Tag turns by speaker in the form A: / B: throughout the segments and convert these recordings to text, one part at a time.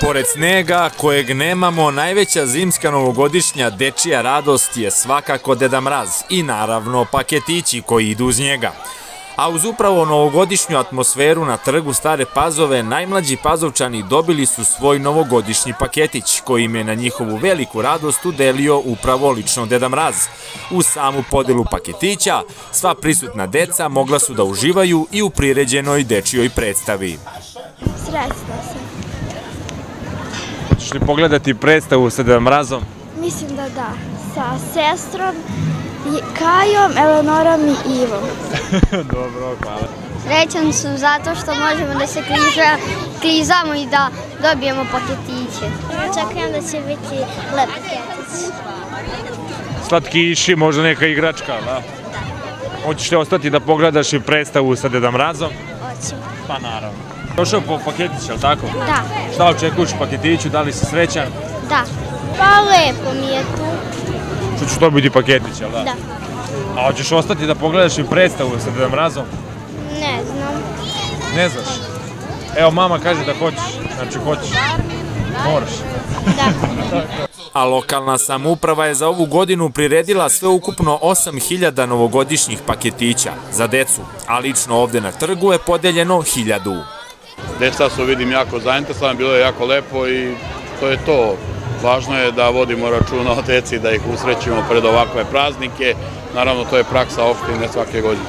A: Pored snega kojeg nemamo, najveća zimska novogodišnja dečija radost je svakako Deda Mraz i naravno paketići koji idu uz njega. A uz upravo novogodišnju atmosferu na trgu Stare Pazove, najmlađi pazovčani dobili su svoj novogodišnji paketić, koji im je na njihovu veliku radost udelio upravo lično Deda Mraz. U samu podelu paketića, sva prisutna deca mogla su da uživaju i u priređenoj dečijoj predstavi.
B: Srećna sam.
A: Hoćeš li pogledati predstavu sa Deda Mrazom?
B: Mislim da da. Sa sestrom, Kajom, Eleonorom i Ivom.
A: Dobro, hvala.
B: Srećan sam zato što možemo da se kliža, klizamo i da dobijemo paketiće. Očekujem da će biti lep paketić.
A: Slatkiši, možda neka igračka, da? Hoćeš li ostati da pogledaš i predstavu sa Deda Mrazom?
B: Hoćemo.
A: Pa naravno. Došao po paketić, je li tako?
B: Da,
A: Šta očekuješ paketiću, da li si srećan?
B: da. Pa lepo mi je tu.
A: Što će to biti paketić, jel da?
B: Da.
A: A hoćeš ostati da pogledaš i predstavu sa Deda Mrazom?
B: Ne znam.
A: Ne znaš? Evo, mama kaže da hoćeš. Znači, hoćeš. Moraš.
B: Da.
A: A lokalna samuprava je za ovu godinu priredila sve ukupno 8000 novogodišnjih paketića za decu, a lično ovde na trgu je podeljeno 1000.
C: Deca su, vidim, jako zainteresovana, bilo je jako lepo i to je to. Važno je da vodimo računa o deci, da ih usrećimo pred ovakve praznike. Naravno, to je praksa opštine svake godine.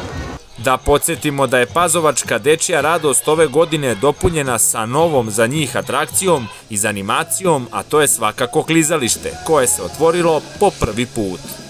A: Da podsjetimo da je Pazovačka dečija radost ove godine dopunjena sa novom za njih atrakcijom i animacijom, a to je svakako klizalište, koje se otvorilo po prvi put.